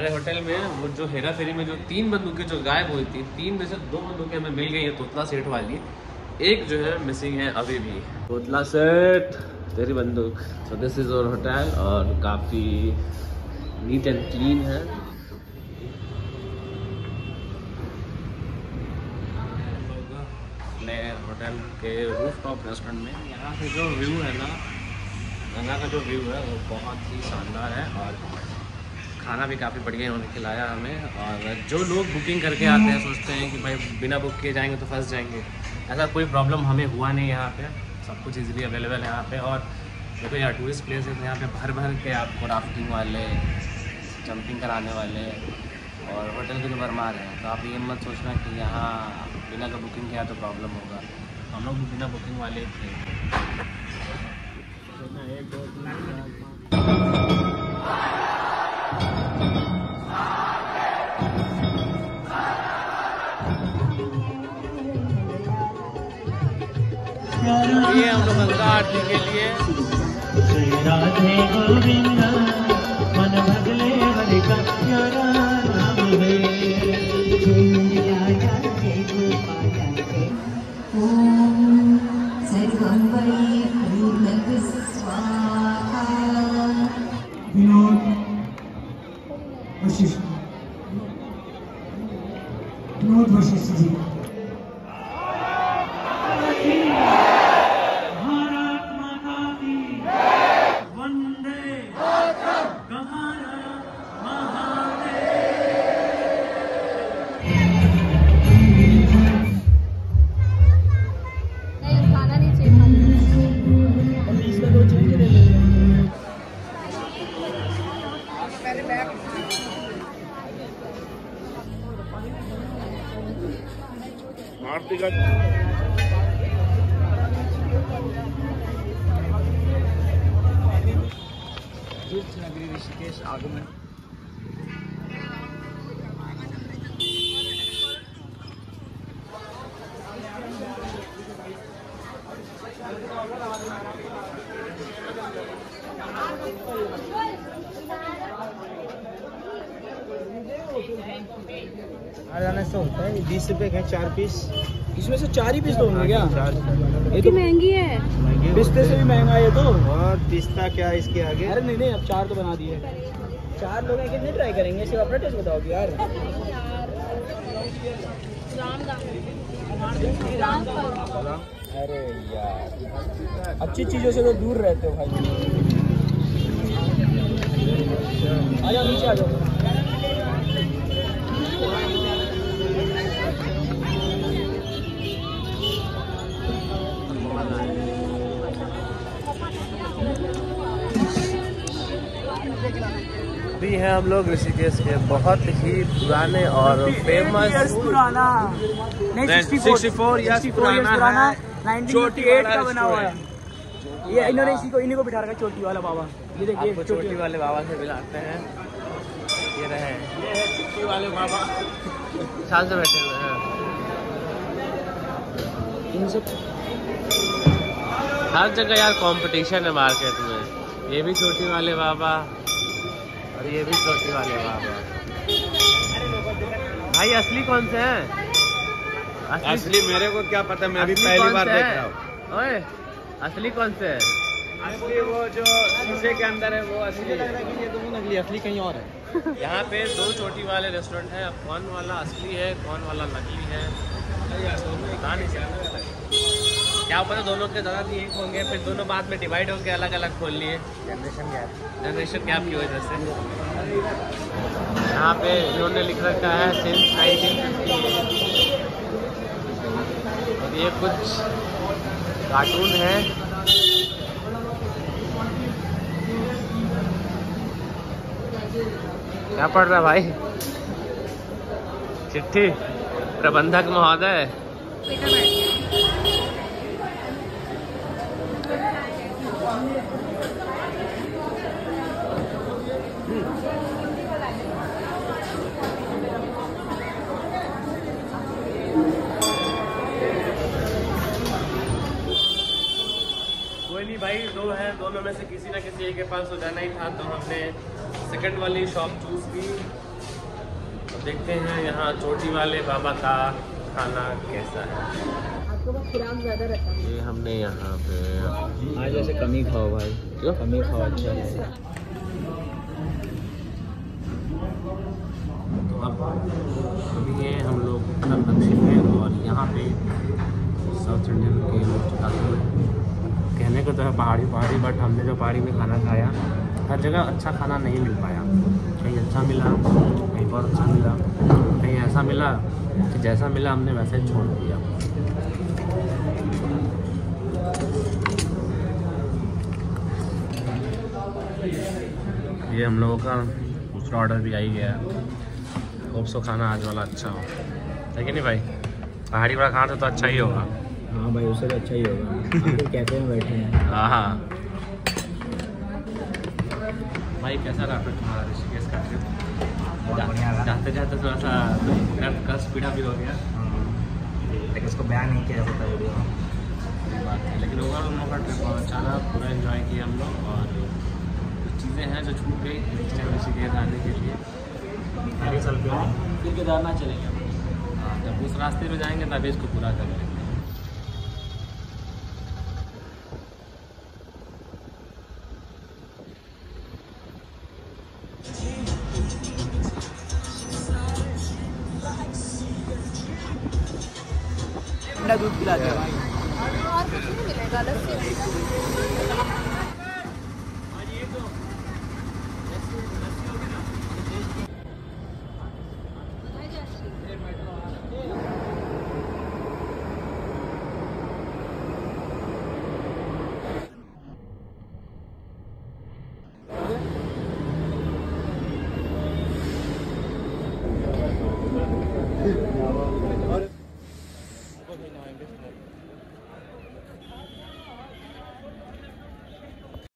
हमारे होटल में वो जो हेरा फेरी में जो तीन बंदूकें जो गायब हुई थी तीन में से दो बंदूकें हमें मिल गई है तोतला सेठ वाली। एक जो है मिसिंग है अभी भी। तोतला सेठ तेरी बंदूक। सो दिस इज़ और होटल और काफ़ी नीट एंड क्लीन है। अपने होटल के रूफ टॉप रेस्टोरेंट में यहाँ से जो व्यू है ना गंगा का जो व्यू है वो बहुत ही शानदार है और खाना भी काफ़ी बढ़िया इन्होंने खिलाया हमें, और जो लोग बुकिंग करके आते हैं, सोचते हैं कि भाई बिना बुक किए जाएँगे तो फंस जाएँगे। ऐसा कोई प्रॉब्लम हमें हुआ नहीं यहाँ पे। सब कुछ इजीली अवेलेबल है यहाँ पे, और देखो यहाँ टूरिस्ट प्लेस है यहाँ पे भर भर के आपको राफ्टिंग वाले जंपिंग कराने वाले, और होटल के जो भरमार हैं तो आप ये मत सोचना कि यहाँ बिना का बुकिंग किया तो प्रॉब्लम होगा। हम लोग बिना बुकिंग वाले थे। ये हम लोग गंगा आरती के लिए। श्री राधे गोविंद मन भगले हरिका प्यारा। का नगरी ऋषिकेश आगमन आना से होता है। बीस रुपए के चार पीस। इसमें से चार ही पीस तो होंगे क्या? ये तो महँगी है। पिस्ते से भी महँगा है तो। और पिस्ता क्या इसके आगे? अरे नहीं नहीं अब चार तो बना दिए। चार लोग हैं कितने ट्राई करेंगे? सिर्फ़ अपना टेस्ट बताओगे यार। अरे यार। अच्छी चीज़ों से तो दूर रहते हो भाई। आ जाओ नीचे आ जाओ। हैं हम लोग ऋषिकेश के बहुत ही पुराने और फ़ेमस पुराना। नहीं Then 64 64 years पुराना है। 98 का बना हुआ है। ये इन्होंने इसी को इन्हीं को बिठा रखा है चोटी वाला बाबा। ये देखिए चोटी वाले बाबा से मिलाते हैं। ये रहे। ये है चोटी वाले बाबा। साल से बैठे हुए हैं। इन सब हर जगह यार कंपटीशन है मार्केट में। ये भी छोटी वाले बाबा। और ये भी चोटी वाले भाई असली कौन से हैं? असली असली मेरे को क्या पता मैं अभी पहली बार देख रहा हूँ। ओए असली कौन से है? असली वो जो शीशे के अंदर है वो असली है। ये तो नकली असली कहीं और है। यहाँ पे दो चोटी वाले रेस्टोरेंट है अब कौन वाला असली है कौन वाला नकली है बता नहीं सकते। क्या पता दोनों के ज़्यादा एक होंगे फिर दोनों बाद में डिवाइड होकर अलग अलग खोल लिए। जनरेशन गैप जनरेशन गैप की वजह से। यहाँ पे इन्होंने लिख रखा है सिंस नाइनटीन और ये कुछ कार्टून है। क्या पढ़ रहा भाई? चिट्ठी? प्रबंधक महोदय? भाई दो है दोनों में से किसी ना किसी एक के पास हो जाना ही था तो हमने सेकंड वाली शॉप चूज़ की। तो देखते हैं यहाँ चोटी वाले बाबा का खाना कैसा है। खुराक ज़्यादा रहता है। ये हमने यहाँ पे आज ऐसे कम ही खाओ भाई। क्यों? कम ही खाओ अच्छा है। तो अब अभी ये हम लोग उत्तर प्रदेश में और यहाँ पे साउथ इंडियन के लोग खाते हैं कहने को तो है पहाड़ी पहाड़ी बट हमने जो पहाड़ी में खाना खाया, हर जगह अच्छा खाना नहीं मिल पाया। कहीं अच्छा मिला, कहीं बहुत अच्छा मिला, कहीं ऐसा मिला कि जैसा मिला हमने वैसे ही छोड़ दिया। ये हम लोगों का दूसरा ऑर्डर भी आ ही गया। है होप सो खाना आज वाला अच्छा हो। ठीक है नहीं भाई? पहाड़ी वाला खाना तो अच्छा ही होगा। हाँ भाई उससे तो अच्छा ही होगा। कैफ़े में बैठे हैं। हाँ हाँ। भाई कैसा रहा फिर तुम्हारा ऋषिकेश का ट्रिप। जाते जाते थोड़ा सा दर्द का स्पीडा भी हो गया। लेकिन उसको बयान नहीं किया जा सकता वीडियो में बात है लेकिन ओवरऑल हम लोग का ट्रिप बहुत अच्छा रहा पूरा इन्जॉय किया हम लोग और कुछ चीज़ें हैं जो छूट गई नेक्स्ट टाइम ऋषिकेश आने के लिए। आगे चल के फिर केदारनाथ चलेंगे हाँ जब उस रास्ते में जाएँगे तभी इसको पूरा कर लेंगे। ठंडा दूध पिलाते हैं। और कुछ नहीं मिलेगा लस्सी।